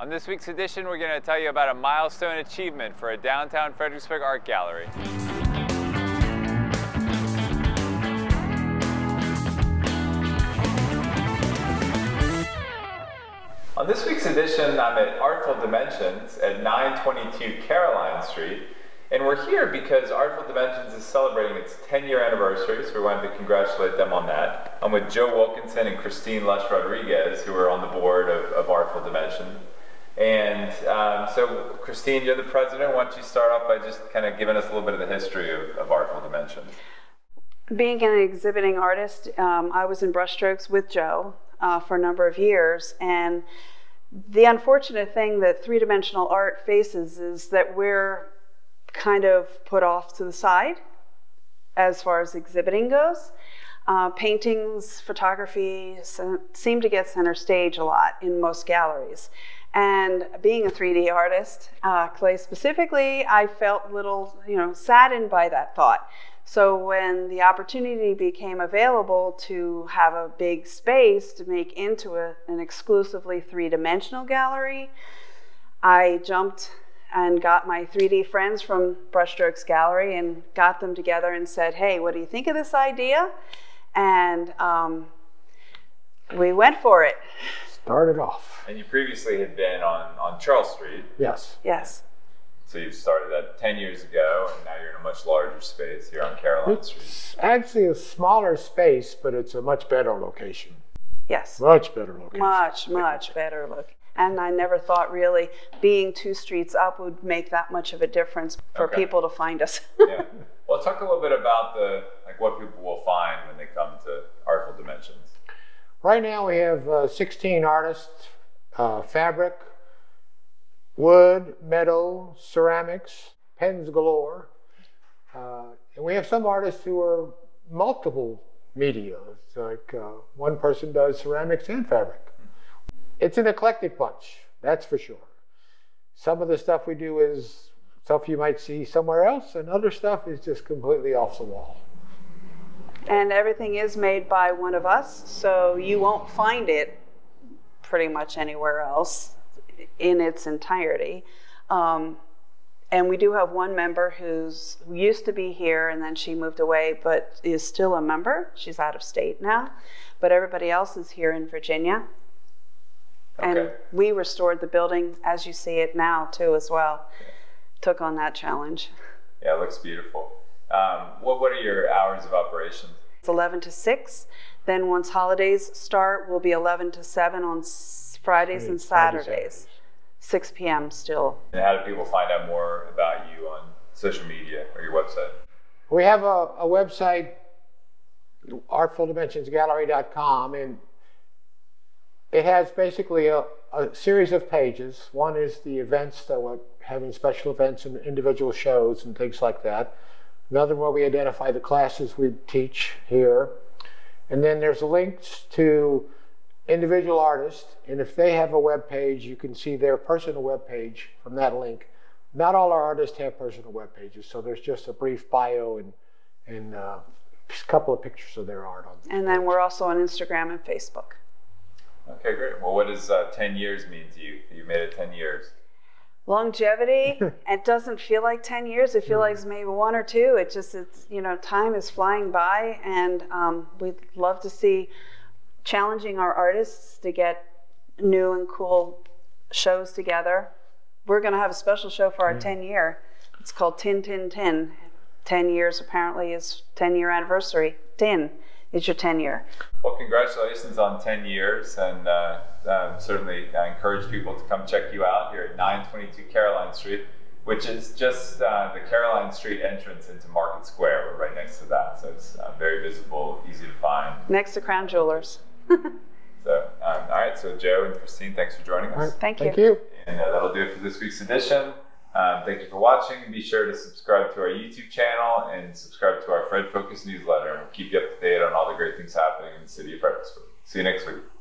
On this week's edition, we're going to tell you about a milestone achievement for a downtown Fredericksburg art gallery. On this week's edition, I'm at Artful Dimensions at 922 Caroline Street. And we're here because Artful Dimensions is celebrating its 10 year anniversary, so we wanted to congratulate them on that. I'm with Joe Wilkinson and Christine Lush Rodriguez, who are on the board of, of Artful Dimensions. And um, so, Christine, you're the president. Why don't you start off by just kind of giving us a little bit of the history of, of Artful Dimensions? Being an exhibiting artist, um, I was in brushstrokes with Joe uh, for a number of years. And the unfortunate thing that three dimensional art faces is that we're kind of put off to the side as far as exhibiting goes. Uh, paintings, photography seem to get center stage a lot in most galleries. And being a 3D artist, uh, clay specifically, I felt a little, you know, saddened by that thought. So when the opportunity became available to have a big space to make into a, an exclusively three-dimensional gallery, I jumped and got my 3D friends from Brushstrokes Gallery and got them together and said, hey, what do you think of this idea? And um, we went for it started off. And you previously had been on, on Charles Street. Yes. Yes. So you started that 10 years ago, and now you're in a much larger space here on Caroline it's Street. actually a smaller space, but it's a much better location. Yes. Much better location. Much, much better look. And I never thought really being two streets up would make that much of a difference for okay. people to find us. yeah. Well, talk a little bit about the like what people will find when they come to Artful Dimensions. Right now we have uh, 16 artists, uh, fabric, wood, metal, ceramics, pens galore. Uh, and we have some artists who are multiple media. It's like uh, one person does ceramics and fabric. It's an eclectic bunch, that's for sure. Some of the stuff we do is stuff you might see somewhere else, and other stuff is just completely off the wall. And everything is made by one of us, so you won't find it pretty much anywhere else in its entirety. Um, and we do have one member who's who used to be here and then she moved away, but is still a member. She's out of state now, but everybody else is here in Virginia. Okay. And we restored the building as you see it now too, as well. Took on that challenge. Yeah, it looks beautiful. Um, what, what are your hours of operation? It's 11 to 6. Then once holidays start, we'll be 11 to 7 on Fridays and Saturdays. 6 p.m. still. And how do people find out more about you on social media or your website? We have a, a website, artfuldimensionsgallery.com, and it has basically a, a, series of pages. One is the events that we're having special events and individual shows and things like that. Another where we identify the classes we teach here. And then there's links to individual artists, and if they have a web page, you can see their personal web page from that link. Not all our artists have personal web pages, so there's just a brief bio and and uh, a couple of pictures of their art on. And then we're also on Instagram and Facebook. Okay, great. Well, what does uh, 10 years mean to you? You made it 10 years longevity it doesn't feel like 10 years. It feels like maybe one or two. It just it's you know time is flying by and um, we'd love to see challenging our artists to get new and cool shows together. We're going to have a special show for our mm. 10 year. It's called tin tin tin. 10 years apparently is 10 year anniversary. Tin is your 10 year well congratulations on 10 years and uh, um, certainly I encourage people to come check you out here at 922 Caroline Street, which is just uh, the Caroline Street entrance into Market Square. We're right next to that, so it's uh, very visible, easy to find. Next to Crown Jewelers. so, um, all right, so Joe and Christine, thanks for joining us. Right, thank you. Thank you. And uh, that'll do it for this week's edition. Um, thank you for watching. Be sure to subscribe to our YouTube channel and subscribe to our Fred Focus newsletter. We'll keep you up to date on all the great things happening in the city of Fredericksburg. See you next week.